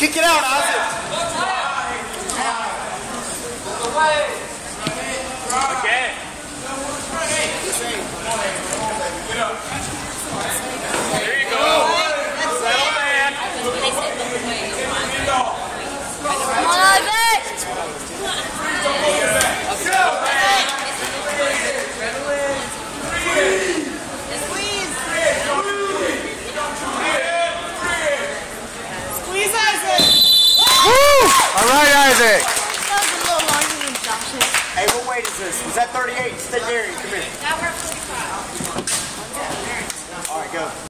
Kick it out, Ozzy. Okay. Right, Isaac. That was a little longer than Josh's. Hey, what weight is this? Was that 38? Stay there. Come here. Now we're at 45. All right, go.